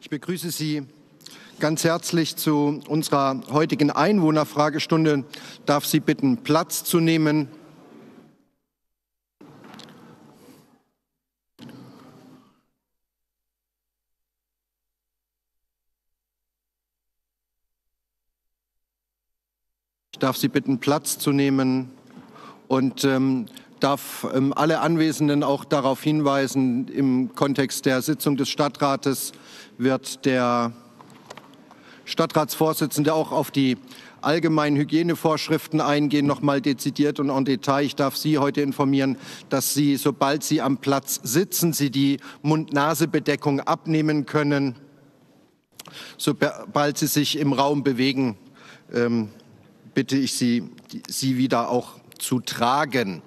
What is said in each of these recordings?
Ich begrüße Sie ganz herzlich zu unserer heutigen Einwohnerfragestunde. Ich darf Sie bitten, Platz zu nehmen. Ich darf Sie bitten, Platz zu nehmen und ähm, darf ähm, alle Anwesenden auch darauf hinweisen, im Kontext der Sitzung des Stadtrates wird der Stadtratsvorsitzende auch auf die allgemeinen Hygienevorschriften eingehen, noch mal dezidiert und en Detail. Ich darf Sie heute informieren, dass Sie, sobald Sie am Platz sitzen, Sie die Mund-Nase-Bedeckung abnehmen können. Sobald Sie sich im Raum bewegen, ähm, bitte ich Sie, Sie wieder auch zu tragen.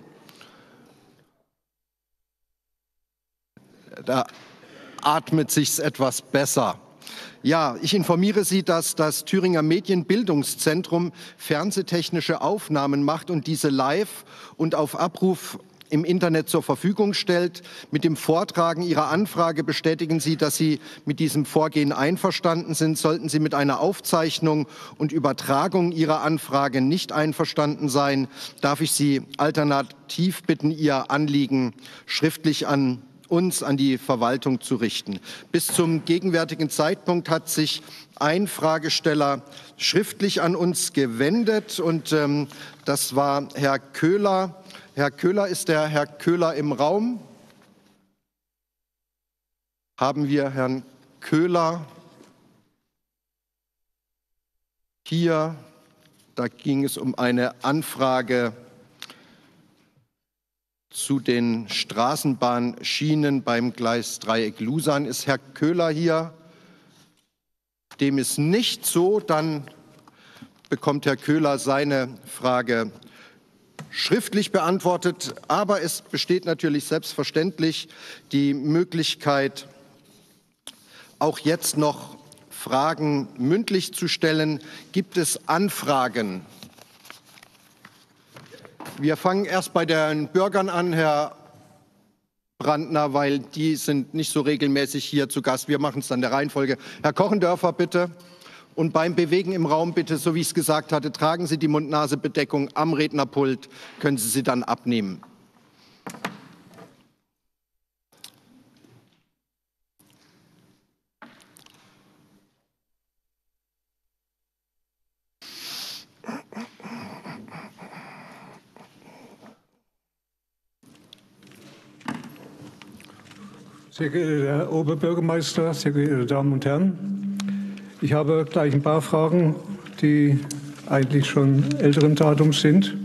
Da atmet sich's etwas besser. Ja, ich informiere Sie, dass das Thüringer Medienbildungszentrum fernsehtechnische Aufnahmen macht und diese live und auf Abruf im Internet zur Verfügung stellt. Mit dem Vortragen Ihrer Anfrage bestätigen Sie, dass Sie mit diesem Vorgehen einverstanden sind. Sollten Sie mit einer Aufzeichnung und Übertragung Ihrer Anfrage nicht einverstanden sein, darf ich Sie alternativ bitten, Ihr Anliegen schriftlich an uns an die Verwaltung zu richten. Bis zum gegenwärtigen Zeitpunkt hat sich ein Fragesteller schriftlich an uns gewendet und ähm, das war Herr Köhler. Herr Köhler, ist der Herr Köhler im Raum? Haben wir Herrn Köhler hier? Da ging es um eine Anfrage zu den Straßenbahnschienen beim Gleis Dreieck Lusan. Ist Herr Köhler hier? Dem ist nicht so. Dann bekommt Herr Köhler seine Frage schriftlich beantwortet. Aber es besteht natürlich selbstverständlich die Möglichkeit, auch jetzt noch Fragen mündlich zu stellen. Gibt es Anfragen wir fangen erst bei den Bürgern an, Herr Brandner, weil die sind nicht so regelmäßig hier zu Gast. Wir machen es dann der Reihenfolge. Herr Kochendörfer, bitte. Und beim Bewegen im Raum bitte, so wie ich es gesagt hatte, tragen Sie die Mund-Nase-Bedeckung am Rednerpult, können Sie sie dann abnehmen. Sehr geehrter Herr Oberbürgermeister, sehr geehrte Damen und Herren, ich habe gleich ein paar Fragen, die eigentlich schon älteren Datums sind.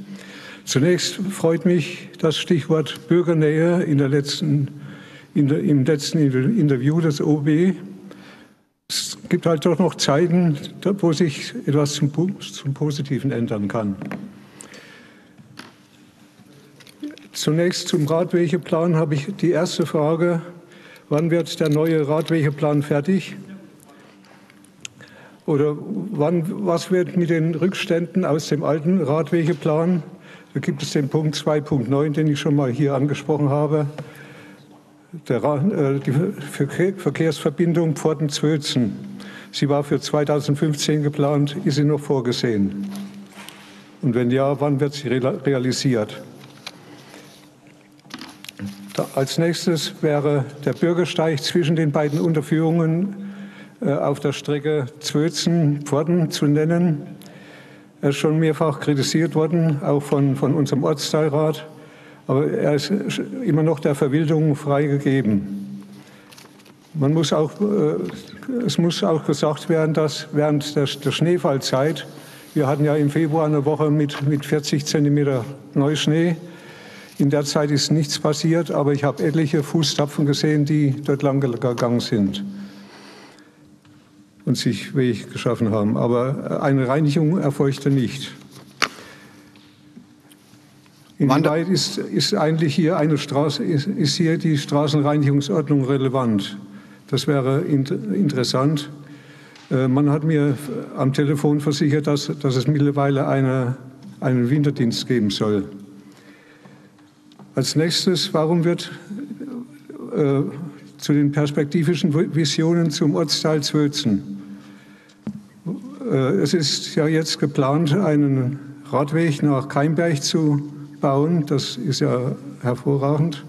Zunächst freut mich das Stichwort Bürgernähe in der letzten, in der, im letzten Interview des OB. Es gibt halt doch noch Zeiten, wo sich etwas zum, zum Positiven ändern kann. Zunächst zum Radwegeplan habe ich die erste Frage. Wann wird der neue Radwegeplan fertig? Oder wann, was wird mit den Rückständen aus dem alten Radwegeplan? Da gibt es den Punkt 2.9, den ich schon mal hier angesprochen habe. Der, äh, die Verkehrsverbindung Pforten-Zwötzen. Sie war für 2015 geplant. Ist sie noch vorgesehen? Und wenn ja, wann wird sie realisiert? Als nächstes wäre der Bürgersteig zwischen den beiden Unterführungen äh, auf der Strecke Zwötzen-Pforten zu nennen. Er ist schon mehrfach kritisiert worden, auch von, von unserem Ortsteilrat, aber er ist immer noch der Verwilderung freigegeben. Man muss auch, äh, es muss auch gesagt werden, dass während der, der Schneefallzeit, wir hatten ja im Februar eine Woche mit, mit 40 Zentimeter Neuschnee, in der Zeit ist nichts passiert, aber ich habe etliche Fußstapfen gesehen, die dort lang gegangen sind und sich Weg geschaffen haben. Aber eine Reinigung erfolgte nicht. Inwieweit ist, ist eigentlich hier eine Straße, ist, ist hier die Straßenreinigungsordnung relevant? Das wäre interessant. Äh, man hat mir am Telefon versichert, dass, dass es mittlerweile eine, einen Winterdienst geben soll. Als nächstes, warum wird äh, zu den perspektivischen Visionen zum Ortsteil Zwötzen. Äh, es ist ja jetzt geplant, einen Radweg nach Keimberg zu bauen. Das ist ja hervorragend.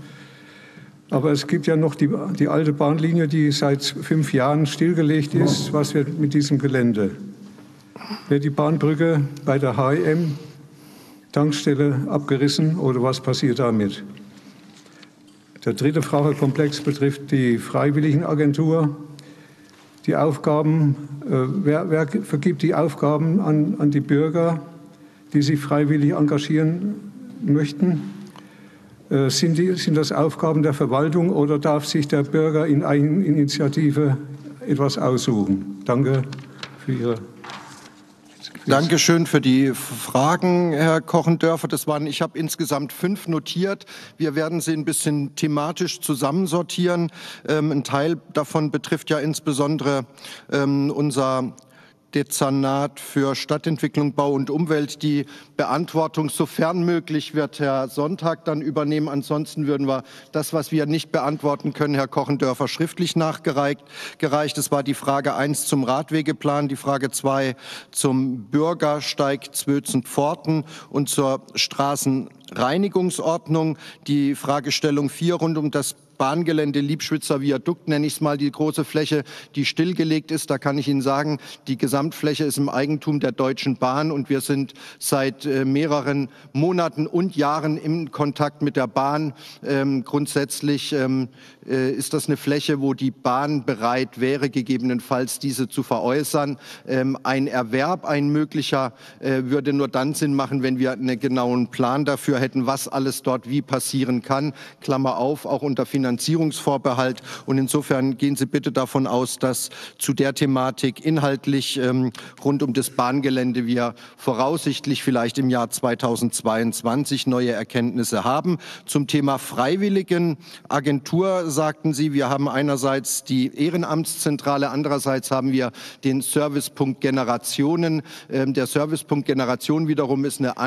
Aber es gibt ja noch die, die alte Bahnlinie, die seit fünf Jahren stillgelegt ist. Was wird mit diesem Gelände? Wird die Bahnbrücke bei der HM Tankstelle abgerissen oder was passiert damit? Der dritte Fragekomplex betrifft die Freiwilligenagentur. Die Aufgaben, äh, wer, wer, vergibt die Aufgaben an, an die Bürger, die sich freiwillig engagieren möchten? Äh, sind, die, sind das Aufgaben der Verwaltung oder darf sich der Bürger in Eigeninitiative etwas aussuchen? Danke für Ihre Dankeschön für die Fragen, Herr Kochendörfer. Das waren, ich habe insgesamt fünf notiert. Wir werden sie ein bisschen thematisch zusammensortieren. Ähm, ein Teil davon betrifft ja insbesondere ähm, unser Dezernat für Stadtentwicklung, Bau und Umwelt die Beantwortung, sofern möglich, wird Herr Sonntag dann übernehmen. Ansonsten würden wir das, was wir nicht beantworten können, Herr Kochendörfer schriftlich nachgereicht. Gereicht. Es war die Frage 1 zum Radwegeplan, die Frage 2 zum Bürgersteig Zwötzen-Pforten und zur Straßenreinigungsordnung. Die Fragestellung 4 rund um das Bahngelände Liebschwitzer Viadukt, nenne ich es mal, die große Fläche, die stillgelegt ist. Da kann ich Ihnen sagen, die Gesamtfläche ist im Eigentum der Deutschen Bahn und wir sind seit äh, mehreren Monaten und Jahren im Kontakt mit der Bahn. Ähm, grundsätzlich ähm, äh, ist das eine Fläche, wo die Bahn bereit wäre, gegebenenfalls diese zu veräußern. Ähm, ein Erwerb, ein möglicher, äh, würde nur dann Sinn machen, wenn wir einen genauen Plan dafür hätten, was alles dort wie passieren kann. Klammer auf, auch unter Finanzierung Finanzierungsvorbehalt. Und insofern gehen Sie bitte davon aus, dass zu der Thematik inhaltlich ähm, rund um das Bahngelände wir voraussichtlich vielleicht im Jahr 2022 neue Erkenntnisse haben. Zum Thema freiwilligen Agentur sagten Sie, wir haben einerseits die Ehrenamtszentrale, andererseits haben wir den Servicepunkt Generationen. Ähm, der Servicepunkt Generation wiederum ist eine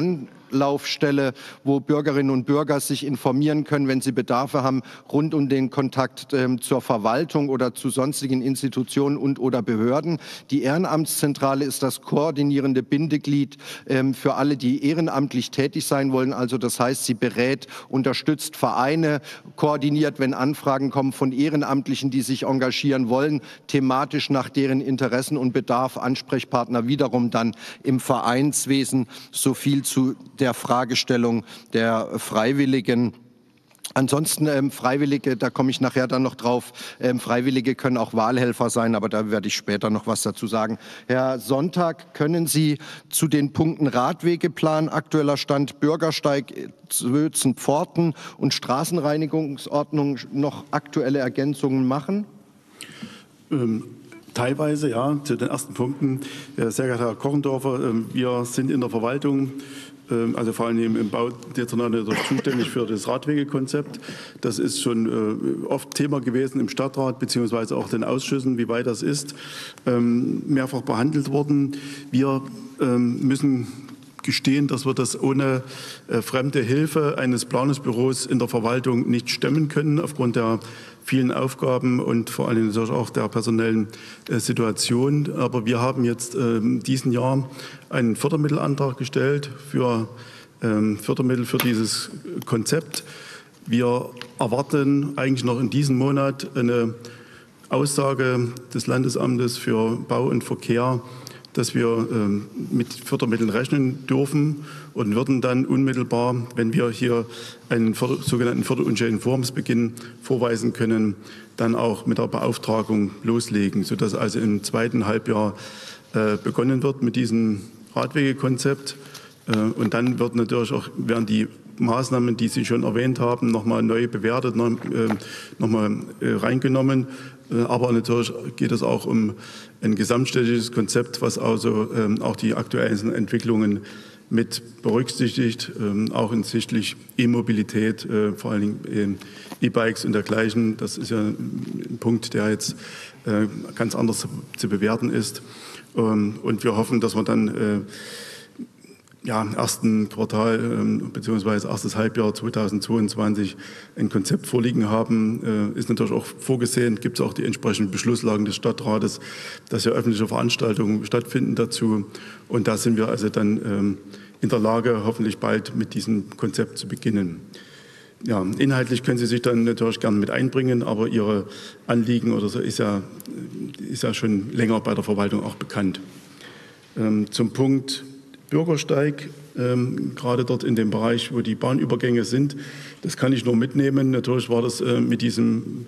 Anlaufstelle, wo Bürgerinnen und Bürger sich informieren können, wenn sie Bedarfe haben, rund um den Kontakt ähm, zur Verwaltung oder zu sonstigen Institutionen und oder Behörden. Die Ehrenamtszentrale ist das koordinierende Bindeglied ähm, für alle, die ehrenamtlich tätig sein wollen. Also das heißt, sie berät, unterstützt Vereine, koordiniert, wenn Anfragen kommen von Ehrenamtlichen, die sich engagieren wollen, thematisch nach deren Interessen und Bedarf Ansprechpartner wiederum dann im Vereinswesen. So viel zu der Fragestellung der Freiwilligen. Ansonsten ähm, Freiwillige, da komme ich nachher dann noch drauf, ähm, Freiwillige können auch Wahlhelfer sein, aber da werde ich später noch was dazu sagen. Herr Sonntag, können Sie zu den Punkten Radwegeplan, aktueller Stand Bürgersteig, Zwötzen, Pforten und Straßenreinigungsordnung noch aktuelle Ergänzungen machen? Ähm. Teilweise, ja, zu den ersten Punkten. Sehr geehrter Herr Kochendorfer, ähm, wir sind in der Verwaltung also vor allem im Baudezernat zuständig für das Radwegekonzept. Das ist schon äh, oft Thema gewesen im Stadtrat beziehungsweise auch den Ausschüssen, wie weit das ist, ähm, mehrfach behandelt worden. Wir ähm, müssen gestehen, dass wir das ohne äh, fremde Hilfe eines Planungsbüros in der Verwaltung nicht stemmen können, aufgrund der vielen Aufgaben und vor allem natürlich auch der personellen äh, Situation. Aber wir haben jetzt ähm, diesen Jahr einen Fördermittelantrag gestellt für ähm, Fördermittel für dieses Konzept. Wir erwarten eigentlich noch in diesem Monat eine Aussage des Landesamtes für Bau und Verkehr dass wir ähm, mit Fördermitteln rechnen dürfen und würden dann unmittelbar, wenn wir hier einen sogenannten förderunschäden Formsbeginn vorweisen können, dann auch mit der Beauftragung loslegen, sodass also im zweiten Halbjahr äh, begonnen wird mit diesem Radwegekonzept. Äh, und dann wird natürlich auch, werden die Maßnahmen, die Sie schon erwähnt haben, nochmal neu bewertet, nochmal noch äh, reingenommen. Äh, aber natürlich geht es auch um ein gesamtstädtisches Konzept, was also ähm, auch die aktuellen Entwicklungen mit berücksichtigt, ähm, auch hinsichtlich E-Mobilität, äh, vor allen Dingen ähm, E-Bikes und dergleichen. Das ist ja ein Punkt, der jetzt ganz anders zu bewerten ist. und wir hoffen, dass wir dann ja, ersten Quartal ähm, bzw. erstes Halbjahr 2022 ein Konzept vorliegen haben. Äh, ist natürlich auch vorgesehen, gibt es auch die entsprechenden Beschlusslagen des Stadtrates, dass ja öffentliche Veranstaltungen stattfinden dazu. Und da sind wir also dann ähm, in der Lage, hoffentlich bald mit diesem Konzept zu beginnen. Ja, inhaltlich können Sie sich dann natürlich gerne mit einbringen, aber Ihre Anliegen oder so ist ja, ist ja schon länger bei der Verwaltung auch bekannt. Ähm, zum Punkt Bürgersteig, ähm, gerade dort in dem Bereich, wo die Bahnübergänge sind. Das kann ich nur mitnehmen. Natürlich war das äh, mit diesem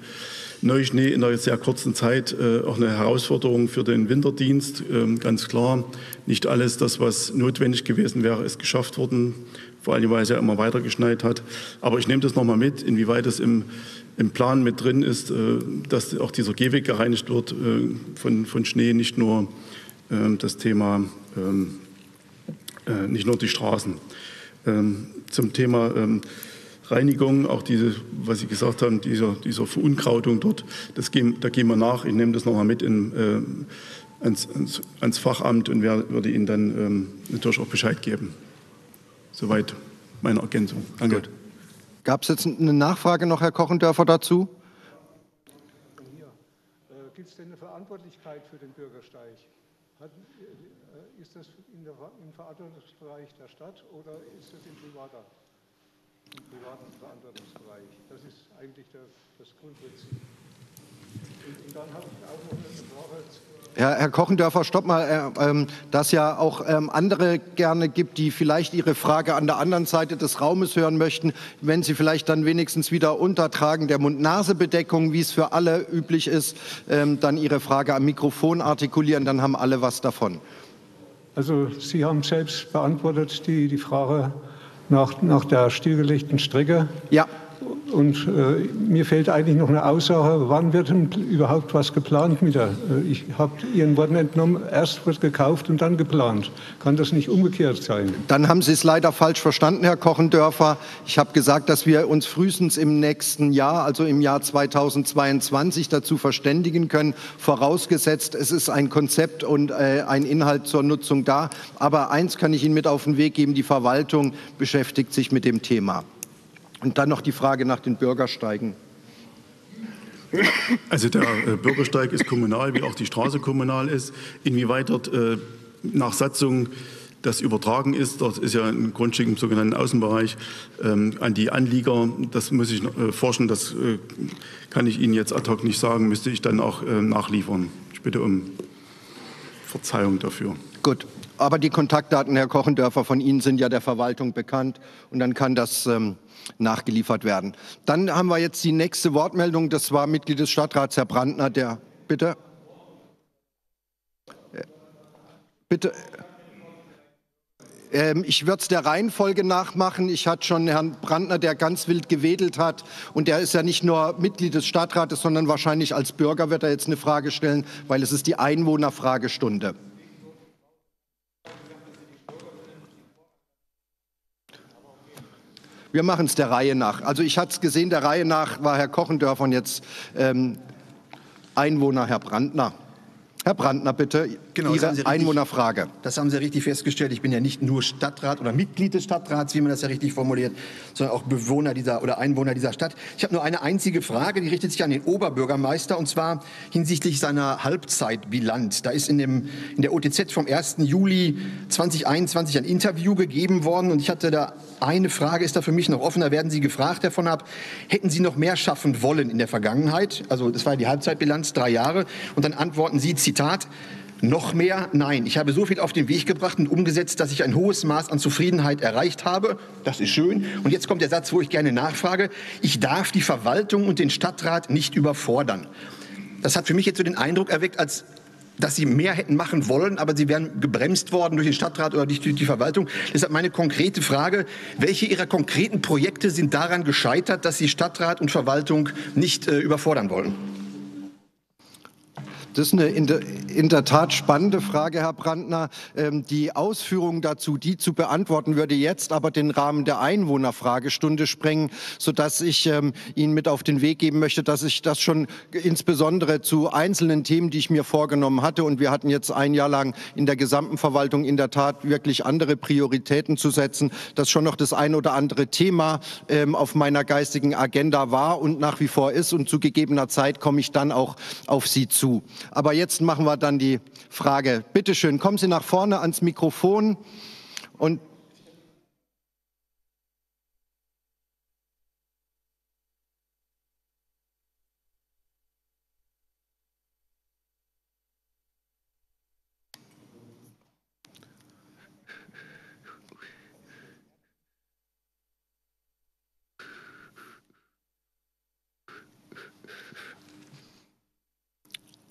Neuschnee in einer sehr kurzen Zeit äh, auch eine Herausforderung für den Winterdienst. Ähm, ganz klar, nicht alles das, was notwendig gewesen wäre, ist geschafft worden, vor allem weil es ja immer weiter geschneit hat. Aber ich nehme das nochmal mit, inwieweit es im, im Plan mit drin ist, äh, dass auch dieser Gehweg gereinigt wird äh, von, von Schnee, nicht nur ähm, das Thema ähm, äh, nicht nur die Straßen. Ähm, zum Thema ähm, Reinigung, auch diese, was Sie gesagt haben, dieser, dieser Verunkrautung dort, das gehen, da gehen wir nach. Ich nehme das nochmal mit in, äh, ans, ans, ans, Fachamt und werde, würde Ihnen dann ähm, natürlich auch Bescheid geben. Soweit meine Ergänzung. Danke. Gab es jetzt eine Nachfrage noch, Herr Kochendörfer, dazu? Äh, Gibt es denn eine Verantwortlichkeit für den Bürgersteig? Hat, ist das der, im Verantwortungsbereich der Stadt oder ist das im, privater, im privaten Verantwortungsbereich? Das ist eigentlich der, das Grundprinzip. Und, und dann habe ich auch noch eine Frage Herr, Herr Kochendörfer, stopp mal, äh, ähm, dass ja auch ähm, andere gerne gibt, die vielleicht Ihre Frage an der anderen Seite des Raumes hören möchten, wenn Sie vielleicht dann wenigstens wieder untertragen der Mund-Nase-Bedeckung, wie es für alle üblich ist, ähm, dann Ihre Frage am Mikrofon artikulieren, dann haben alle was davon. Also Sie haben selbst beantwortet die, die Frage nach, nach der stillgelegten Strecke. Ja. Und äh, mir fehlt eigentlich noch eine Aussage, wann wird denn überhaupt was geplant mit der? Äh, ich habe Ihren Worten entnommen, erst wird gekauft und dann geplant. Kann das nicht umgekehrt sein? Dann haben Sie es leider falsch verstanden, Herr Kochendörfer. Ich habe gesagt, dass wir uns frühestens im nächsten Jahr, also im Jahr 2022, dazu verständigen können, vorausgesetzt, es ist ein Konzept und äh, ein Inhalt zur Nutzung da. Aber eins kann ich Ihnen mit auf den Weg geben, die Verwaltung beschäftigt sich mit dem Thema. Und dann noch die Frage nach den Bürgersteigen. Also der äh, Bürgersteig ist kommunal, wie auch die Straße kommunal ist. Inwieweit dort äh, nach Satzung das übertragen ist, dort ist ja ein Grundstück im sogenannten Außenbereich ähm, an die Anlieger, das muss ich äh, forschen, das äh, kann ich Ihnen jetzt ad hoc nicht sagen, müsste ich dann auch äh, nachliefern. Ich bitte um Verzeihung dafür. Gut, aber die Kontaktdaten, Herr Kochendörfer, von Ihnen sind ja der Verwaltung bekannt und dann kann das ähm, nachgeliefert werden. Dann haben wir jetzt die nächste Wortmeldung. Das war Mitglied des Stadtrats, Herr Brandner, der bitte. Äh, bitte. Ähm, ich würde es der Reihenfolge nachmachen. Ich hatte schon Herrn Brandner, der ganz wild gewedelt hat. Und der ist ja nicht nur Mitglied des Stadtrates, sondern wahrscheinlich als Bürger wird er jetzt eine Frage stellen, weil es ist die Einwohnerfragestunde. Wir machen es der Reihe nach. Also ich hatte es gesehen, der Reihe nach war Herr Kochendörfer und jetzt ähm, Einwohner Herr Brandner. Herr Brandner, bitte genau, Ihre richtig, Einwohnerfrage. Das haben Sie richtig festgestellt. Ich bin ja nicht nur Stadtrat oder Mitglied des Stadtrats, wie man das ja richtig formuliert, sondern auch Bewohner dieser oder Einwohner dieser Stadt. Ich habe nur eine einzige Frage, die richtet sich an den Oberbürgermeister und zwar hinsichtlich seiner Halbzeitbilanz. Da ist in, dem, in der OTZ vom 1. Juli 2021 ein Interview gegeben worden und ich hatte da eine Frage, ist da für mich noch offen. Da werden Sie gefragt, Herr von Ab, hätten Sie noch mehr schaffen wollen in der Vergangenheit? Also das war die Halbzeitbilanz, drei Jahre. Und dann antworten Sie, Zitat, noch mehr? Nein. Ich habe so viel auf den Weg gebracht und umgesetzt, dass ich ein hohes Maß an Zufriedenheit erreicht habe. Das ist schön. Und jetzt kommt der Satz, wo ich gerne nachfrage. Ich darf die Verwaltung und den Stadtrat nicht überfordern. Das hat für mich jetzt so den Eindruck erweckt, als dass sie mehr hätten machen wollen, aber sie wären gebremst worden durch den Stadtrat oder durch die Verwaltung. Deshalb meine konkrete Frage, welche Ihrer konkreten Projekte sind daran gescheitert, dass Sie Stadtrat und Verwaltung nicht äh, überfordern wollen? Das ist eine in der, in der Tat spannende Frage, Herr Brandner. Ähm, die Ausführungen dazu, die zu beantworten, würde jetzt aber den Rahmen der Einwohnerfragestunde sprengen, sodass ich ähm, Ihnen mit auf den Weg geben möchte, dass ich das schon insbesondere zu einzelnen Themen, die ich mir vorgenommen hatte, und wir hatten jetzt ein Jahr lang in der gesamten Verwaltung in der Tat wirklich andere Prioritäten zu setzen, dass schon noch das ein oder andere Thema ähm, auf meiner geistigen Agenda war und nach wie vor ist. Und zu gegebener Zeit komme ich dann auch auf Sie zu. Aber jetzt machen wir dann die Frage. Bitte schön, kommen Sie nach vorne ans Mikrofon und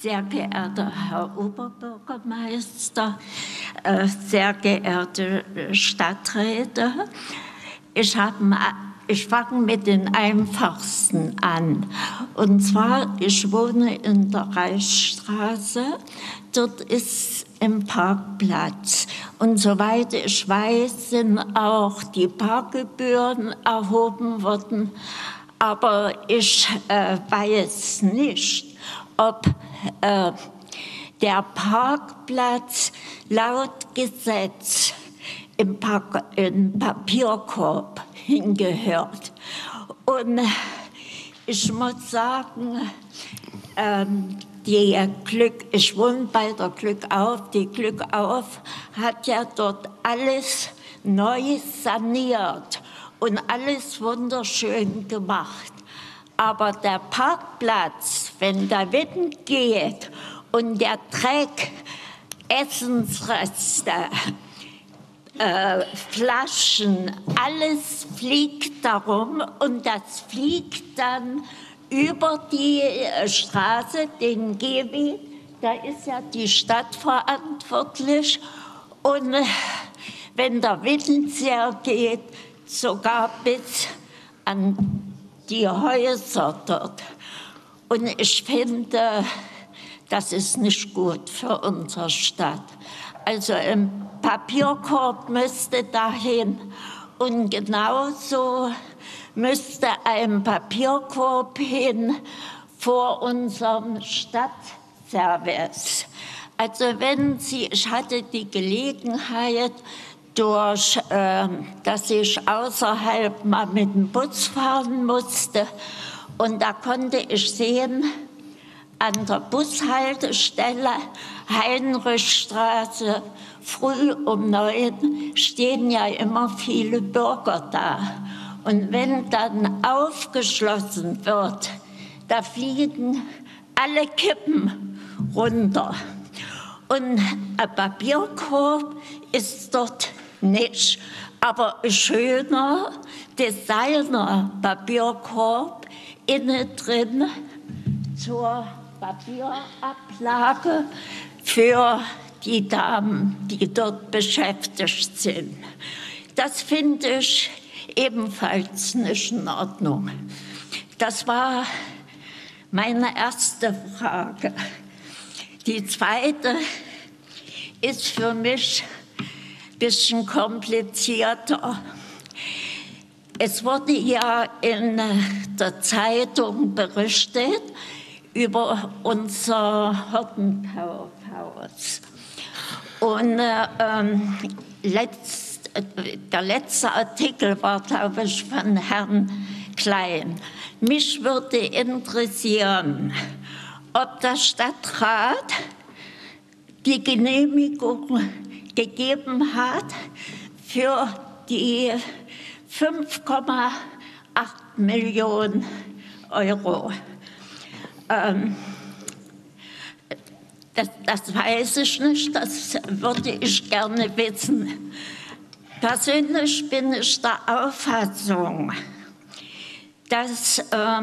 Sehr geehrter Herr Oberbürgermeister, äh, sehr geehrte Stadträte, ich, ich fange mit den einfachsten an. Und zwar, ich wohne in der Reichsstraße, dort ist im Parkplatz. Und soweit ich weiß, sind auch die Parkgebühren erhoben worden. Aber ich äh, weiß nicht, ob äh, der Parkplatz laut Gesetz im, Park, im Papierkorb hingehört. Und ich muss sagen, ähm, die Glück, ich wohne bei der Glück auf, die Glück auf hat ja dort alles neu saniert und alles wunderschön gemacht. Aber der Parkplatz, wenn der Wind geht und der Dreck, Essensreste, äh, Flaschen, alles fliegt darum und das fliegt dann über die äh, Straße, den Gehweg. Da ist ja die Stadt verantwortlich. Und äh, wenn der Wind sehr geht, sogar bis an die Häuser dort. Und ich finde, das ist nicht gut für unsere Stadt. Also ein Papierkorb müsste dahin und genauso müsste ein Papierkorb hin vor unserem Stadtservice. Also wenn Sie, ich hatte die Gelegenheit, durch, äh, dass ich außerhalb mal mit dem Bus fahren musste. Und da konnte ich sehen, an der Bushaltestelle Heinrichstraße, früh um neun, stehen ja immer viele Bürger da. Und wenn dann aufgeschlossen wird, da fliegen alle Kippen runter. Und ein Papierkorb ist dort nicht. Aber schöner Designer Papierkorb innen drin zur Papierablage für die Damen, die dort beschäftigt sind. Das finde ich ebenfalls nicht in Ordnung. Das war meine erste Frage. Die zweite ist für mich bisschen komplizierter. Es wurde ja in der Zeitung berichtet über unser Hottenkaufhaus. Und ähm, letzt, der letzte Artikel war, glaube ich, von Herrn Klein. Mich würde interessieren, ob der Stadtrat die Genehmigung gegeben hat für die 5,8 Millionen Euro. Ähm, das, das, weiß ich nicht, das würde ich gerne wissen. Persönlich bin ich der Auffassung, dass äh,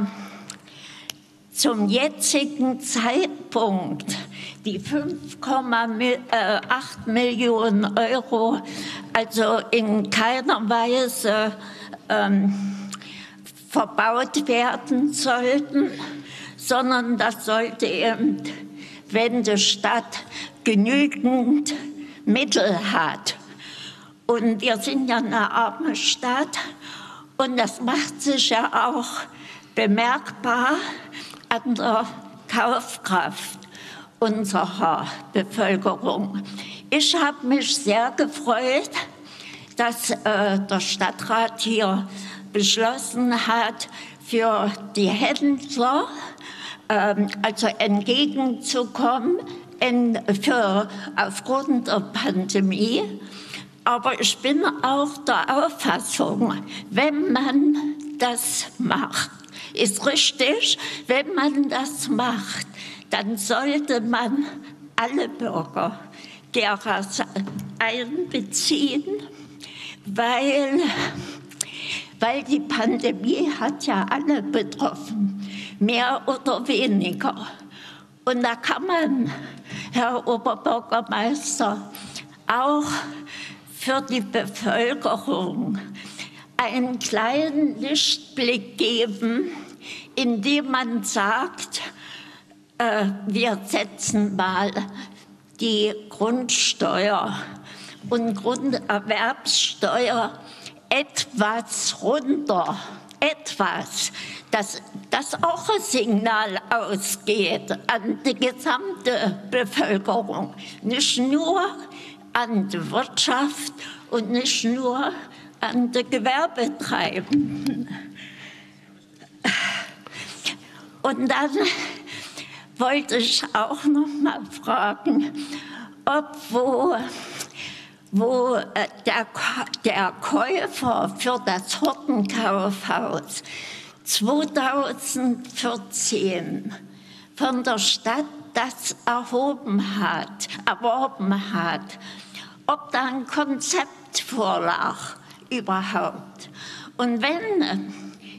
zum jetzigen Zeitpunkt die 5,8 Millionen Euro also in keiner Weise ähm, verbaut werden sollten, sondern das sollte eben wenn die Stadt genügend Mittel hat. Und wir sind ja eine arme Stadt und das macht sich ja auch bemerkbar an der Kaufkraft unserer Bevölkerung. Ich habe mich sehr gefreut, dass äh, der Stadtrat hier beschlossen hat, für die Händler ähm, also entgegenzukommen in, für, aufgrund der Pandemie. Aber ich bin auch der Auffassung, wenn man das macht, ist richtig, wenn man das macht, dann sollte man alle Bürger derer einbeziehen, weil, weil die Pandemie hat ja alle betroffen, mehr oder weniger. Und da kann man, Herr Oberbürgermeister, auch für die Bevölkerung einen kleinen Lichtblick geben, indem man sagt, äh, wir setzen mal die Grundsteuer und Grunderwerbssteuer etwas runter, etwas, dass das auch ein Signal ausgeht an die gesamte Bevölkerung, nicht nur an die Wirtschaft und nicht nur an die Gewerbetreibenden. Und dann wollte ich auch noch mal fragen, ob wo, wo äh, der, der Käufer für das Hortenkaufhaus 2014 von der Stadt das erhoben hat, erworben hat, ob da ein Konzept vorlag überhaupt. Und wenn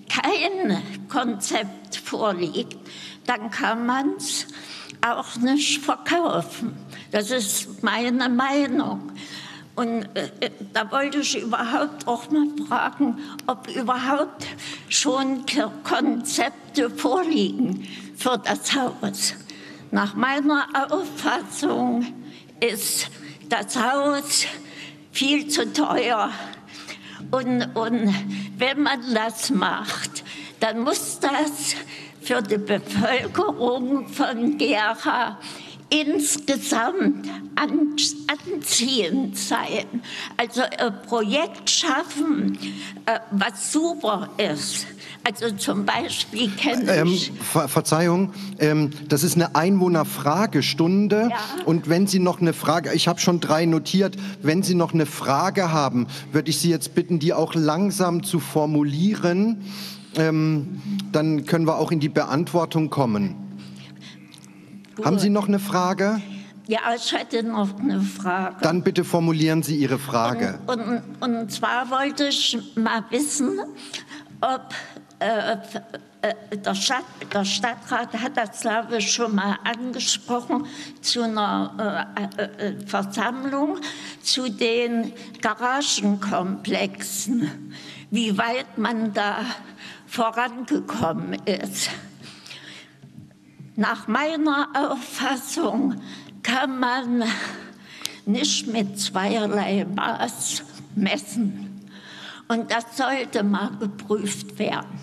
kein Konzept vorliegt, dann kann man es auch nicht verkaufen. Das ist meine Meinung. Und äh, äh, da wollte ich überhaupt auch mal fragen, ob überhaupt schon Konzepte vorliegen für das Haus. Nach meiner Auffassung ist das Haus viel zu teuer. Und, und wenn man das macht, dann muss das für die Bevölkerung von Gera insgesamt anziehend sein. Also ein Projekt schaffen, äh, was super ist. Also zum Beispiel kenne ähm, ich... Ver Verzeihung, ähm, das ist eine Einwohnerfragestunde. Ja. Und wenn Sie noch eine Frage, ich habe schon drei notiert, wenn Sie noch eine Frage haben, würde ich Sie jetzt bitten, die auch langsam zu formulieren ähm, dann können wir auch in die Beantwortung kommen. Gut. Haben Sie noch eine Frage? Ja, ich hätte noch eine Frage. Dann bitte formulieren Sie Ihre Frage. Und, und, und zwar wollte ich mal wissen, ob äh, äh, der, Stadt, der, Stadtrat hat das, glaube ich, schon mal angesprochen zu einer äh, äh, äh Versammlung zu den Garagenkomplexen, wie weit man da vorangekommen ist. Nach meiner Auffassung kann man nicht mit zweierlei Maß messen. Und das sollte mal geprüft werden.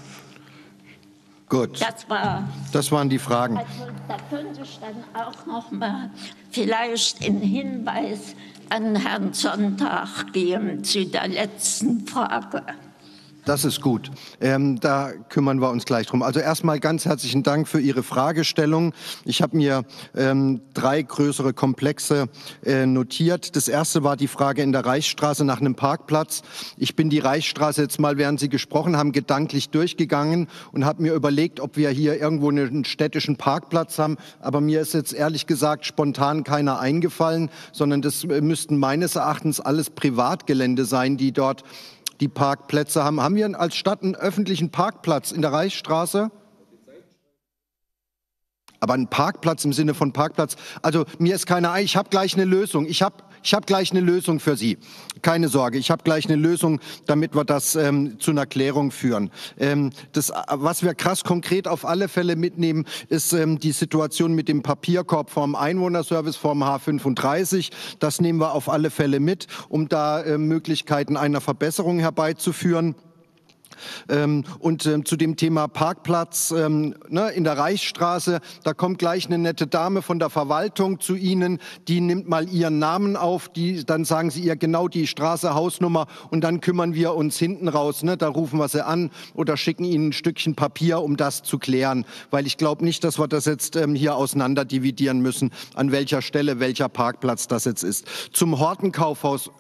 Gut. Das, war, das waren die Fragen. Also, da könnte ich dann auch noch mal vielleicht einen Hinweis an Herrn Sonntag geben zu der letzten Frage. Das ist gut. Ähm, da kümmern wir uns gleich drum. Also erstmal ganz herzlichen Dank für Ihre Fragestellung. Ich habe mir ähm, drei größere Komplexe äh, notiert. Das erste war die Frage in der Reichsstraße nach einem Parkplatz. Ich bin die Reichsstraße jetzt mal, während Sie gesprochen haben, gedanklich durchgegangen und habe mir überlegt, ob wir hier irgendwo einen städtischen Parkplatz haben. Aber mir ist jetzt ehrlich gesagt spontan keiner eingefallen, sondern das äh, müssten meines Erachtens alles Privatgelände sein, die dort die Parkplätze haben. Haben wir als Stadt einen öffentlichen Parkplatz in der Reichsstraße? Aber ein Parkplatz im Sinne von Parkplatz. Also mir ist keine, ich habe gleich eine Lösung. Ich habe ich hab gleich eine Lösung für Sie. Keine Sorge, ich habe gleich eine Lösung, damit wir das ähm, zu einer Klärung führen. Ähm, das, was wir krass konkret auf alle Fälle mitnehmen, ist ähm, die Situation mit dem Papierkorb vom Einwohnerservice vom H35. Das nehmen wir auf alle Fälle mit, um da äh, Möglichkeiten einer Verbesserung herbeizuführen. Ähm, und ähm, zu dem Thema Parkplatz ähm, ne, in der Reichsstraße, da kommt gleich eine nette Dame von der Verwaltung zu Ihnen, die nimmt mal Ihren Namen auf, die, dann sagen Sie ihr genau die Straße, Hausnummer und dann kümmern wir uns hinten raus. Ne, da rufen wir sie an oder schicken Ihnen ein Stückchen Papier, um das zu klären. Weil ich glaube nicht, dass wir das jetzt ähm, hier auseinander dividieren müssen, an welcher Stelle welcher Parkplatz das jetzt ist. Zum Hortenkaufhaus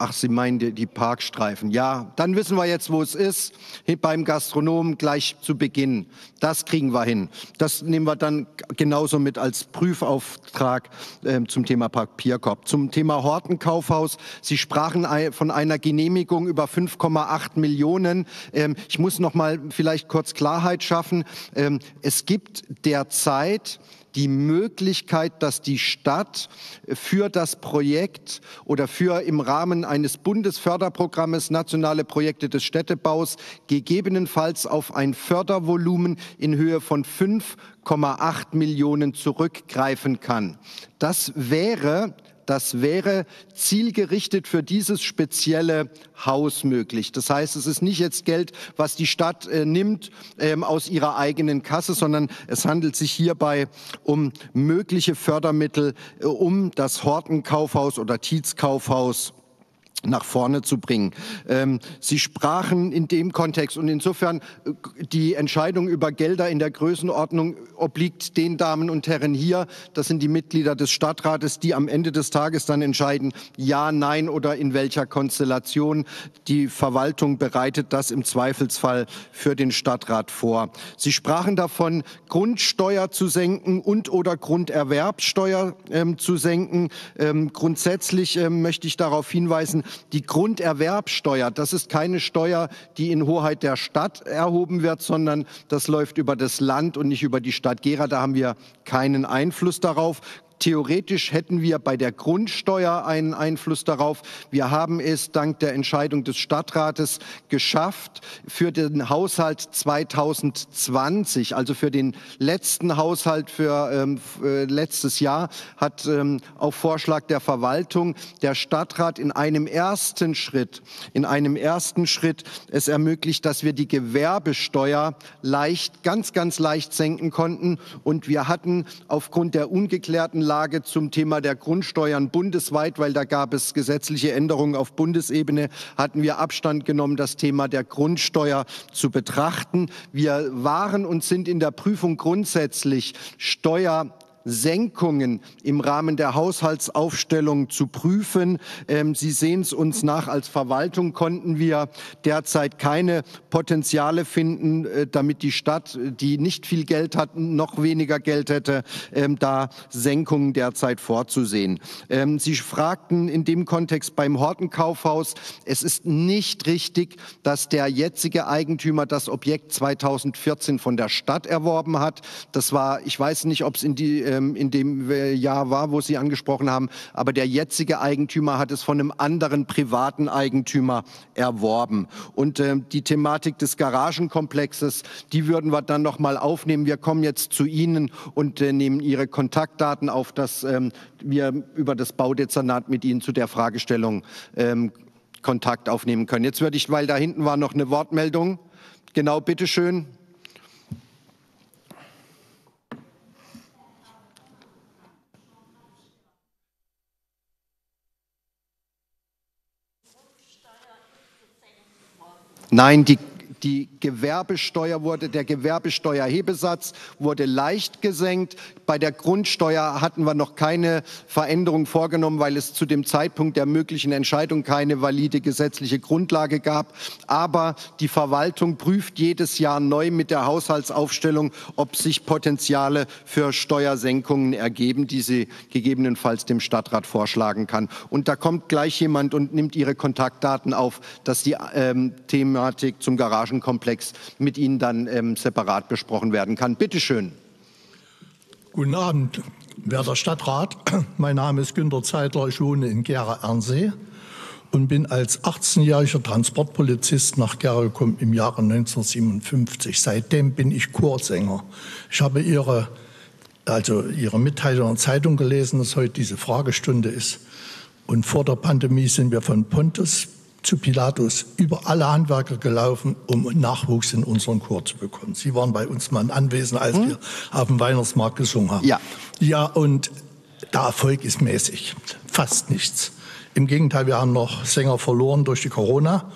Ach, Sie meinen die, die, Parkstreifen. Ja, dann wissen wir jetzt, wo es ist. Beim Gastronomen gleich zu Beginn. Das kriegen wir hin. Das nehmen wir dann genauso mit als Prüfauftrag äh, zum Thema Papierkorb. Zum Thema Hortenkaufhaus. Sie sprachen von einer Genehmigung über 5,8 Millionen. Ähm, ich muss noch mal vielleicht kurz Klarheit schaffen. Ähm, es gibt derzeit die Möglichkeit, dass die Stadt für das Projekt oder für im Rahmen eines Bundesförderprogrammes nationale Projekte des Städtebaus gegebenenfalls auf ein Fördervolumen in Höhe von 5,8 Millionen zurückgreifen kann. Das wäre das wäre zielgerichtet für dieses spezielle Haus möglich. Das heißt, es ist nicht jetzt Geld, was die Stadt äh, nimmt ähm, aus ihrer eigenen Kasse, sondern es handelt sich hierbei um mögliche Fördermittel, äh, um das Hortenkaufhaus oder Tietz-Kaufhaus nach vorne zu bringen. Ähm, Sie sprachen in dem Kontext und insofern äh, die Entscheidung über Gelder in der Größenordnung obliegt den Damen und Herren hier. Das sind die Mitglieder des Stadtrates, die am Ende des Tages dann entscheiden, ja, nein oder in welcher Konstellation. Die Verwaltung bereitet das im Zweifelsfall für den Stadtrat vor. Sie sprachen davon, Grundsteuer zu senken und oder Grunderwerbsteuer ähm, zu senken. Ähm, grundsätzlich ähm, möchte ich darauf hinweisen, die Grunderwerbsteuer, das ist keine Steuer, die in Hoheit der Stadt erhoben wird, sondern das läuft über das Land und nicht über die Stadt Gera. Da haben wir keinen Einfluss darauf. Theoretisch hätten wir bei der Grundsteuer einen Einfluss darauf. Wir haben es dank der Entscheidung des Stadtrates geschafft, für den Haushalt 2020, also für den letzten Haushalt für ähm, äh, letztes Jahr, hat ähm, auf Vorschlag der Verwaltung der Stadtrat in einem ersten Schritt, in einem ersten Schritt es ermöglicht, dass wir die Gewerbesteuer leicht, ganz, ganz leicht senken konnten. Und wir hatten aufgrund der ungeklärten Lage zum Thema der Grundsteuern bundesweit, weil da gab es gesetzliche Änderungen auf Bundesebene, hatten wir Abstand genommen, das Thema der Grundsteuer zu betrachten. Wir waren und sind in der Prüfung grundsätzlich Steuer Senkungen im Rahmen der Haushaltsaufstellung zu prüfen. Ähm, Sie sehen es uns nach, als Verwaltung konnten wir derzeit keine Potenziale finden, äh, damit die Stadt, die nicht viel Geld hat, noch weniger Geld hätte, ähm, da Senkungen derzeit vorzusehen. Ähm, Sie fragten in dem Kontext beim Hortenkaufhaus, es ist nicht richtig, dass der jetzige Eigentümer das Objekt 2014 von der Stadt erworben hat. Das war, ich weiß nicht, ob es in die ähm, in dem Jahr war, wo Sie angesprochen haben. Aber der jetzige Eigentümer hat es von einem anderen privaten Eigentümer erworben. Und äh, die Thematik des Garagenkomplexes, die würden wir dann noch mal aufnehmen. Wir kommen jetzt zu Ihnen und äh, nehmen Ihre Kontaktdaten auf, dass ähm, wir über das Baudezernat mit Ihnen zu der Fragestellung ähm, Kontakt aufnehmen können. Jetzt würde ich, weil da hinten war noch eine Wortmeldung. Genau, bitteschön. Nein, die, Die Gewerbesteuer wurde, der Gewerbesteuerhebesatz wurde leicht gesenkt. Bei der Grundsteuer hatten wir noch keine Veränderung vorgenommen, weil es zu dem Zeitpunkt der möglichen Entscheidung keine valide gesetzliche Grundlage gab. Aber die Verwaltung prüft jedes Jahr neu mit der Haushaltsaufstellung, ob sich Potenziale für Steuersenkungen ergeben, die sie gegebenenfalls dem Stadtrat vorschlagen kann. Und da kommt gleich jemand und nimmt Ihre Kontaktdaten auf, dass die ähm, Thematik zum Garagenkomplex mit Ihnen dann ähm, separat besprochen werden kann. Bitte schön. Guten Abend, werter Stadtrat. Mein Name ist Günter Zeitler. Ich wohne in Gera-Ernsee und bin als 18-jähriger Transportpolizist nach Gera gekommen im Jahre 1957. Seitdem bin ich Chorsänger. Ich habe Ihre, also Ihre Mitteilung in der Zeitung gelesen, dass heute diese Fragestunde ist. Und vor der Pandemie sind wir von Pontus zu Pilatus über alle Handwerker gelaufen, um Nachwuchs in unseren Chor zu bekommen. Sie waren bei uns mal anwesend, als hm? wir auf dem Weihnachtsmarkt gesungen haben. Ja. Ja, und der Erfolg ist mäßig. Fast nichts. Im Gegenteil, wir haben noch Sänger verloren durch die Corona.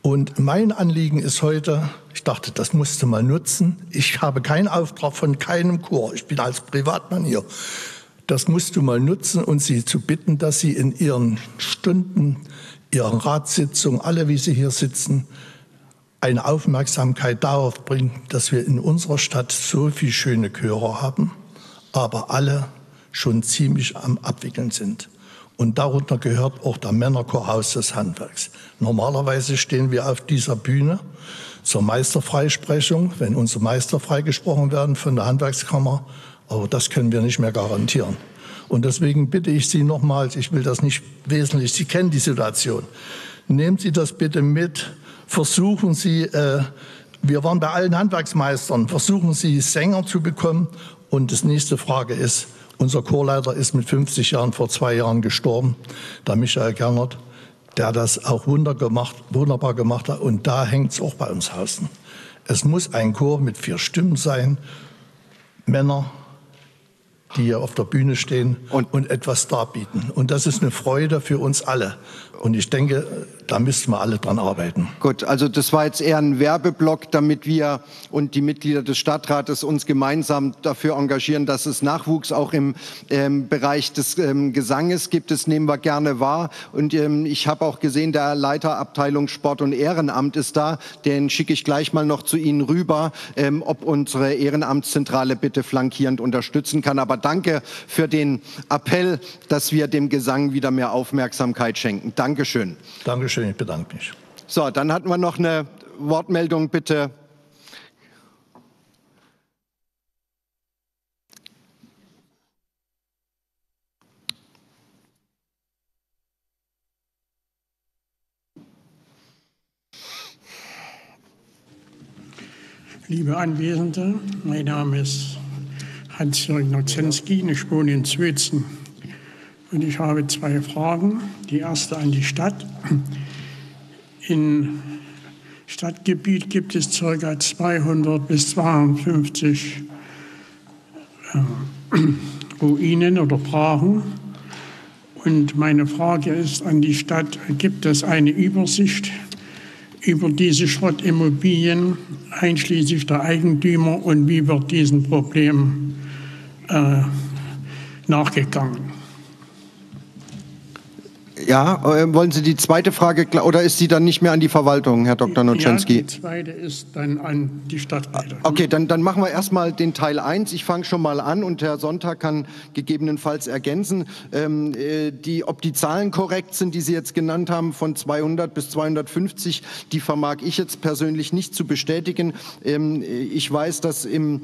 Und mein Anliegen ist heute, ich dachte, das musste mal nutzen. Ich habe keinen Auftrag von keinem Chor. Ich bin als Privatmann hier. Das musst du mal nutzen und sie zu bitten, dass sie in ihren Stunden, ihren Ratssitzungen, alle wie sie hier sitzen, eine Aufmerksamkeit darauf bringen, dass wir in unserer Stadt so viele schöne Chöre haben, aber alle schon ziemlich am Abwickeln sind. Und darunter gehört auch der Männerchor Haus des Handwerks. Normalerweise stehen wir auf dieser Bühne zur Meisterfreisprechung, wenn unsere Meister freigesprochen werden von der Handwerkskammer. Aber das können wir nicht mehr garantieren. Und deswegen bitte ich Sie nochmals, ich will das nicht wesentlich, Sie kennen die Situation. Nehmen Sie das bitte mit, versuchen Sie, äh, wir waren bei allen Handwerksmeistern, versuchen Sie Sänger zu bekommen. Und das nächste Frage ist, unser Chorleiter ist mit 50 Jahren vor zwei Jahren gestorben, der Michael Gernert, der das auch gemacht, wunderbar gemacht hat. Und da hängt es auch bei uns Hausen. Es muss ein Chor mit vier Stimmen sein, Männer, die hier auf der Bühne stehen und, und etwas darbieten. Und das ist eine Freude für uns alle. Und ich denke, da müssten wir alle dran arbeiten. Gut, also das war jetzt eher ein Werbeblock, damit wir und die Mitglieder des Stadtrates uns gemeinsam dafür engagieren, dass es Nachwuchs auch im ähm, Bereich des ähm, Gesanges gibt. Das nehmen wir gerne wahr. Und ähm, ich habe auch gesehen, der Leiterabteilung Sport und Ehrenamt ist da. Den schicke ich gleich mal noch zu Ihnen rüber, ähm, ob unsere Ehrenamtszentrale bitte flankierend unterstützen kann. Aber danke für den Appell, dass wir dem Gesang wieder mehr Aufmerksamkeit schenken. Danke. Dankeschön. Dankeschön, ich bedanke mich. So, dann hatten wir noch eine Wortmeldung, bitte. Liebe Anwesende, mein Name ist Hans-Jürgen Nozenski, ich wohne in Zwötzen. Und ich habe zwei Fragen. Die erste an die Stadt. Im Stadtgebiet gibt es ca. 200 bis 250 äh, Ruinen oder Brachen. Und meine Frage ist an die Stadt, gibt es eine Übersicht über diese Schrottimmobilien, einschließlich der Eigentümer, und wie wird diesem Problem äh, nachgegangen? Ja, äh, wollen Sie die zweite Frage oder ist sie dann nicht mehr an die Verwaltung, Herr Dr. Notschenski? Ja, die zweite ist dann an die Stadträte. Okay, dann, dann machen wir erstmal den Teil 1. Ich fange schon mal an und Herr Sonntag kann gegebenenfalls ergänzen, ähm, äh, die, ob die Zahlen korrekt sind, die Sie jetzt genannt haben, von 200 bis 250, die vermag ich jetzt persönlich nicht zu bestätigen. Ähm, ich weiß, dass im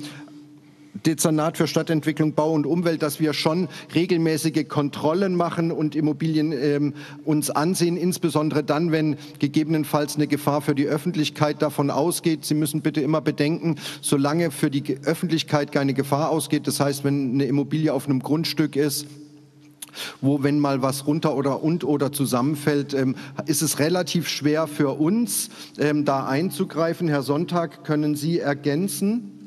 Dezernat für Stadtentwicklung, Bau und Umwelt, dass wir schon regelmäßige Kontrollen machen und Immobilien ähm, uns ansehen, insbesondere dann, wenn gegebenenfalls eine Gefahr für die Öffentlichkeit davon ausgeht. Sie müssen bitte immer bedenken, solange für die Öffentlichkeit keine Gefahr ausgeht, das heißt, wenn eine Immobilie auf einem Grundstück ist, wo wenn mal was runter oder und oder zusammenfällt, ähm, ist es relativ schwer für uns, ähm, da einzugreifen. Herr Sonntag, können Sie ergänzen?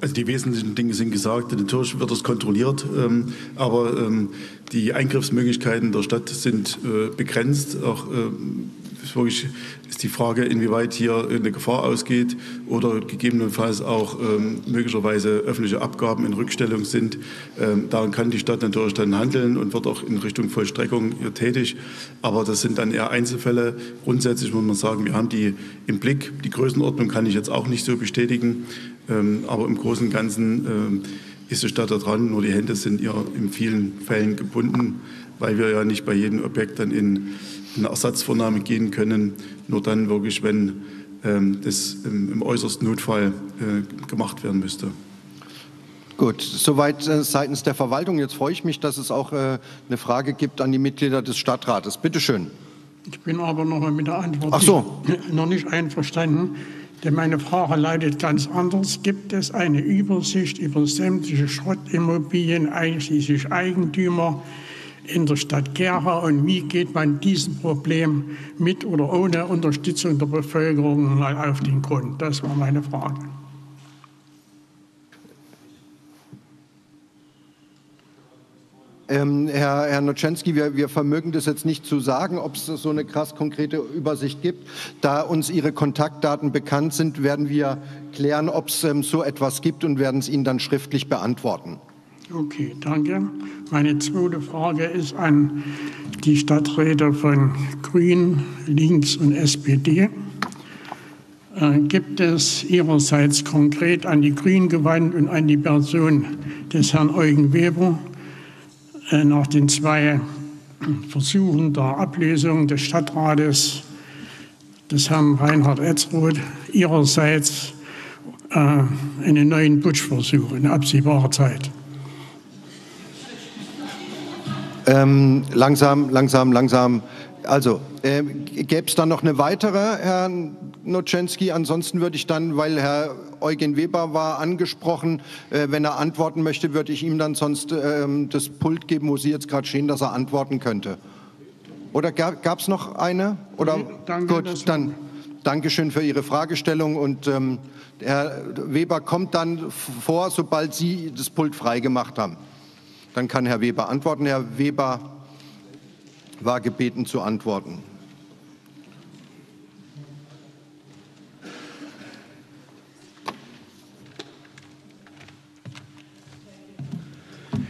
Also die wesentlichen Dinge sind gesagt, natürlich wird das kontrolliert, ähm, aber ähm, die Eingriffsmöglichkeiten der Stadt sind äh, begrenzt. Auch ähm, wirklich ist die Frage, inwieweit hier eine Gefahr ausgeht oder gegebenenfalls auch ähm, möglicherweise öffentliche Abgaben in Rückstellung sind. Ähm, daran kann die Stadt natürlich dann handeln und wird auch in Richtung Vollstreckung hier tätig. Aber das sind dann eher Einzelfälle. Grundsätzlich muss man sagen, wir haben die im Blick. Die Größenordnung kann ich jetzt auch nicht so bestätigen. Ähm, aber im Großen und Ganzen ähm, ist die Stadt da dran. Nur die Hände sind ihr in vielen Fällen gebunden, weil wir ja nicht bei jedem Objekt dann in eine Ersatzvornahme gehen können, nur dann wirklich, wenn ähm, das im, im, äußersten Notfall äh, gemacht werden müsste. Gut, soweit äh, seitens der Verwaltung. Jetzt freue ich mich, dass es auch äh, eine Frage gibt an die Mitglieder des Stadtrates. Bitte schön. Ich bin aber noch mal mit der Antwort Ach so. noch nicht einverstanden, denn meine Frage lautet ganz anders. Gibt es eine Übersicht über sämtliche Schrottimmobilien einschließlich Eigentümer, in der Stadt Gera und wie geht man diesem Problem mit oder ohne Unterstützung der Bevölkerung mal auf den Grund? Das war meine Frage. Ähm, Herr, Herr Notschenski, wir, wir, vermögen das jetzt nicht zu sagen, ob es so eine krass konkrete Übersicht gibt. Da uns Ihre Kontaktdaten bekannt sind, werden wir klären, ob es ähm, so etwas gibt und werden es Ihnen dann schriftlich beantworten. Okay, danke. Meine zweite Frage ist an die Stadträte von Grün, Links und SPD. Äh, gibt es Ihrerseits konkret an die Grünen gewandt und an die Person des Herrn Eugen Weber nach den zwei Versuchen der Ablösung des Stadtrates des Herrn Reinhard Etzroth Ihrerseits äh, einen neuen Putschversuch in absehbarer Zeit? Ähm, langsam, langsam, langsam. Also, äh, gäbe es dann noch eine weitere, Herr Notschenski? Ansonsten würde ich dann, weil Herr Eugen Weber war angesprochen, äh, wenn er antworten möchte, würde ich ihm dann sonst äh, das Pult geben, wo Sie jetzt gerade stehen, dass er antworten könnte. Oder gab es noch eine? Oder nee, danke, gut, dann Dankeschön für Ihre Fragestellung und ähm, Herr Weber kommt dann vor, sobald Sie das Pult freigemacht haben. Dann kann Herr Weber antworten. Herr Weber war gebeten zu antworten.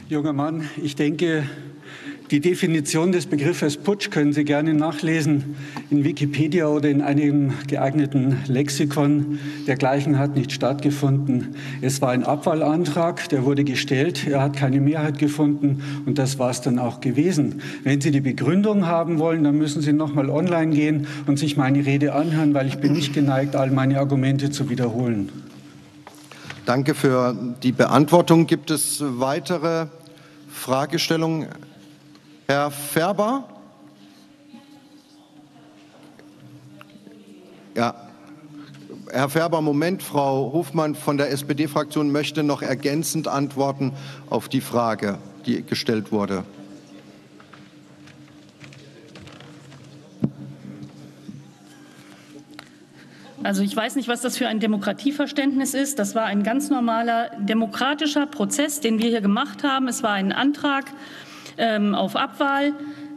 Junger Mann, ich denke, die Definition des Begriffes Putsch können Sie gerne nachlesen in Wikipedia oder in einem geeigneten Lexikon. Dergleichen hat nicht stattgefunden. Es war ein Abwahlantrag, der wurde gestellt. Er hat keine Mehrheit gefunden und das war es dann auch gewesen. Wenn Sie die Begründung haben wollen, dann müssen Sie noch mal online gehen und sich meine Rede anhören, weil ich bin nicht geneigt, all meine Argumente zu wiederholen. Danke für die Beantwortung. Gibt es weitere Fragestellungen? Herr Färber? Ja. Herr Färber, Moment, Frau Hofmann von der SPD-Fraktion möchte noch ergänzend antworten auf die Frage, die gestellt wurde. Also ich weiß nicht, was das für ein Demokratieverständnis ist. Das war ein ganz normaler demokratischer Prozess, den wir hier gemacht haben. Es war ein Antrag ähm, auf Abwahl.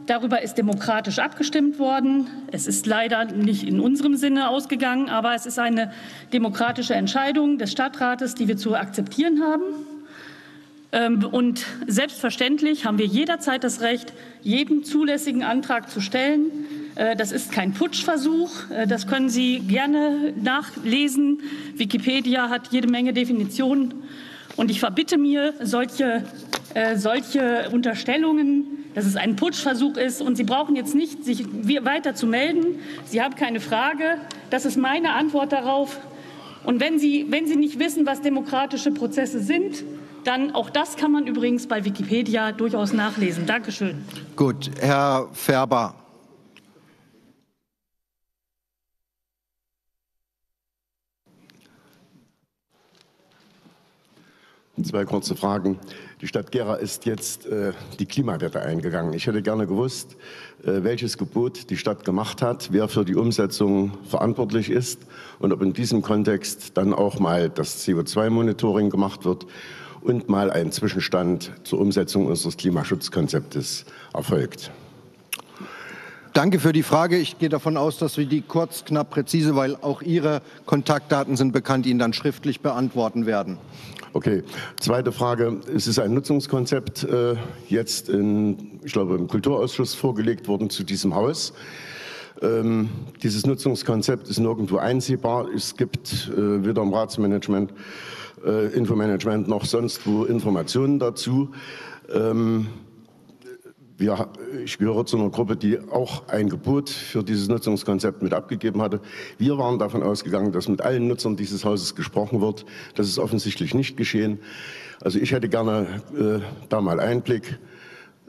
Darüber ist demokratisch abgestimmt worden. Es ist leider nicht in unserem Sinne ausgegangen, aber es ist eine demokratische Entscheidung des Stadtrates, die wir zu akzeptieren haben. Ähm, und selbstverständlich haben wir jederzeit das Recht, jeden zulässigen Antrag zu stellen. Äh, das ist kein Putschversuch. Äh, das können Sie gerne nachlesen. Wikipedia hat jede Menge Definitionen. Und ich verbitte mir solche äh, solche Unterstellungen, dass es ein Putschversuch ist. Und Sie brauchen jetzt nicht sich weiter zu melden. Sie haben keine Frage. Das ist meine Antwort darauf. Und wenn Sie, wenn Sie nicht wissen, was demokratische Prozesse sind, dann auch das kann man übrigens bei Wikipedia durchaus nachlesen. Dankeschön. Gut, Herr Färber. Zwei kurze Fragen. Die Stadt Gera ist jetzt äh, die Klimawette eingegangen. Ich hätte gerne gewusst, äh, welches Gebot die Stadt gemacht hat, wer für die Umsetzung verantwortlich ist und ob in diesem Kontext dann auch mal das CO2-Monitoring gemacht wird und mal ein Zwischenstand zur Umsetzung unseres Klimaschutzkonzeptes erfolgt. Danke für die Frage. Ich gehe davon aus, dass wir die kurz, knapp, präzise, weil auch Ihre Kontaktdaten sind bekannt, Ihnen dann schriftlich beantworten werden. Okay. Zweite Frage. Es ist ein Nutzungskonzept äh, jetzt in, ich glaube, im Kulturausschuss vorgelegt worden zu diesem Haus. Ähm, dieses Nutzungskonzept ist nirgendwo einsehbar. Es gibt äh, weder im Ratsmanagement, äh, Infomanagement noch sonst wo Informationen dazu. Ähm, wir, ich gehöre zu einer Gruppe, die auch ein Gebot für dieses Nutzungskonzept mit abgegeben hatte. Wir waren davon ausgegangen, dass mit allen Nutzern dieses Hauses gesprochen wird. Das ist offensichtlich nicht geschehen. Also ich hätte gerne äh, da mal Einblick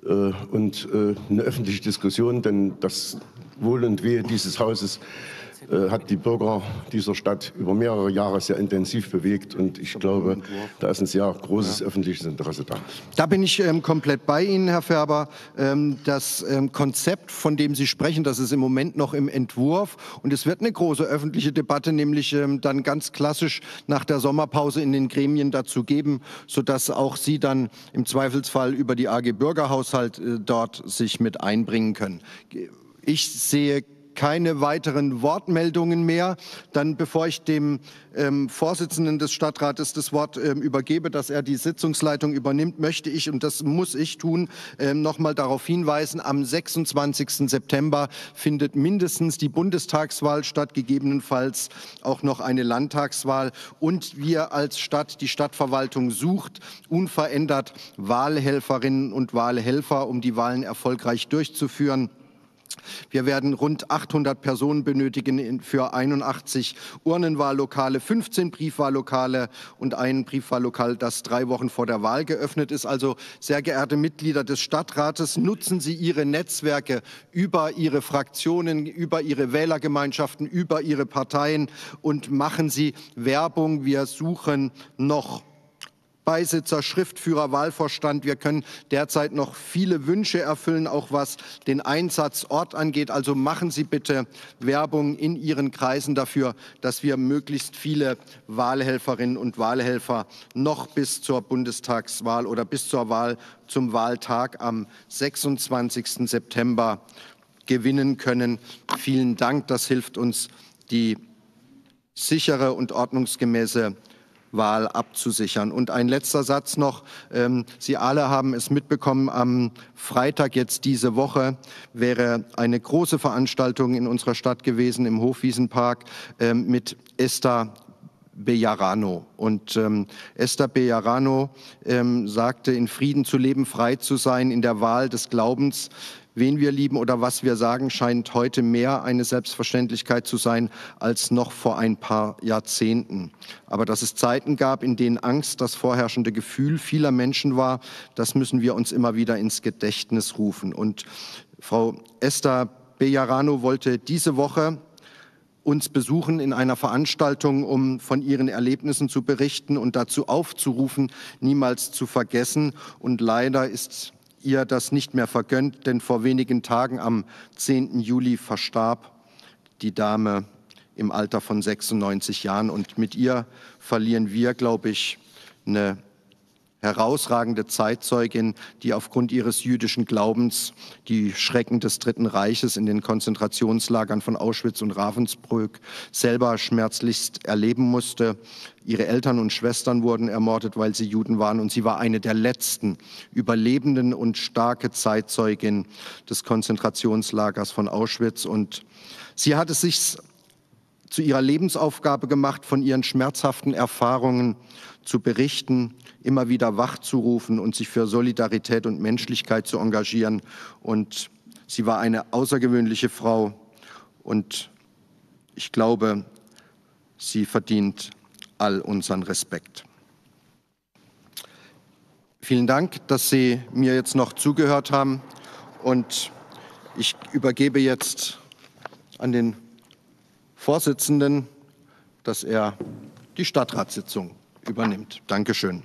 äh, und äh, eine öffentliche Diskussion, denn das Wohl und Wehe dieses Hauses äh, hat die Bürger dieser Stadt über mehrere Jahre sehr intensiv bewegt. Und ich glaube, da ist ein sehr großes öffentliches Interesse da. Da bin ich ähm, komplett bei Ihnen, Herr Färber. Ähm, das ähm, Konzept, von dem Sie sprechen, das ist im Moment noch im Entwurf. Und es wird eine große öffentliche Debatte, nämlich ähm, dann ganz klassisch nach der Sommerpause in den Gremien dazu geben, sodass auch Sie dann im Zweifelsfall über die AG Bürgerhaushalt äh, dort sich mit einbringen können. Ich sehe keine weiteren Wortmeldungen mehr. Dann, bevor ich dem ähm, Vorsitzenden des Stadtrates das Wort ähm, übergebe, dass er die Sitzungsleitung übernimmt, möchte ich, und das muss ich tun, ähm, noch mal darauf hinweisen, am 26. September findet mindestens die Bundestagswahl statt, gegebenenfalls auch noch eine Landtagswahl. Und wir als Stadt, die Stadtverwaltung sucht unverändert Wahlhelferinnen und Wahlhelfer, um die Wahlen erfolgreich durchzuführen. Wir werden rund 800 Personen benötigen für 81 Urnenwahllokale, 15 Briefwahllokale und ein Briefwahllokal, das drei Wochen vor der Wahl geöffnet ist. Also sehr geehrte Mitglieder des Stadtrates, nutzen Sie Ihre Netzwerke über Ihre Fraktionen, über Ihre Wählergemeinschaften, über Ihre Parteien und machen Sie Werbung. Wir suchen noch Beisitzer, Schriftführer, Wahlvorstand. Wir können derzeit noch viele Wünsche erfüllen, auch was den Einsatzort angeht. Also machen Sie bitte Werbung in Ihren Kreisen dafür, dass wir möglichst viele Wahlhelferinnen und Wahlhelfer noch bis zur Bundestagswahl oder bis zur Wahl zum Wahltag am 26. September gewinnen können. Vielen Dank. Das hilft uns, die sichere und ordnungsgemäße Wahl abzusichern. Und ein letzter Satz noch. Ähm, Sie alle haben es mitbekommen, am Freitag jetzt diese Woche wäre eine große Veranstaltung in unserer Stadt gewesen im Hofwiesenpark ähm, mit Esther Bejarano. Und ähm, Esther Bejarano ähm, sagte, in Frieden zu leben, frei zu sein, in der Wahl des Glaubens Wen wir lieben oder was wir sagen, scheint heute mehr eine Selbstverständlichkeit zu sein als noch vor ein paar Jahrzehnten. Aber dass es Zeiten gab, in denen Angst das vorherrschende Gefühl vieler Menschen war, das müssen wir uns immer wieder ins Gedächtnis rufen. Und Frau Esther Bejarano wollte diese Woche uns besuchen in einer Veranstaltung, um von ihren Erlebnissen zu berichten und dazu aufzurufen, niemals zu vergessen. Und leider ist ihr das nicht mehr vergönnt, denn vor wenigen Tagen am 10. Juli verstarb die Dame im Alter von 96 Jahren. Und mit ihr verlieren wir, glaube ich, eine herausragende Zeitzeugin, die aufgrund ihres jüdischen Glaubens die Schrecken des Dritten Reiches in den Konzentrationslagern von Auschwitz und Ravensbrück selber schmerzlichst erleben musste. Ihre Eltern und Schwestern wurden ermordet, weil sie Juden waren. Und sie war eine der letzten Überlebenden und starke Zeitzeugin des Konzentrationslagers von Auschwitz. Und sie hat es sich zu ihrer Lebensaufgabe gemacht, von ihren schmerzhaften Erfahrungen zu berichten, immer wieder wachzurufen und sich für Solidarität und Menschlichkeit zu engagieren. Und sie war eine außergewöhnliche Frau und ich glaube, sie verdient all unseren Respekt. Vielen Dank, dass Sie mir jetzt noch zugehört haben und ich übergebe jetzt an den Vorsitzenden, dass er die Stadtratssitzung übernimmt. Dankeschön.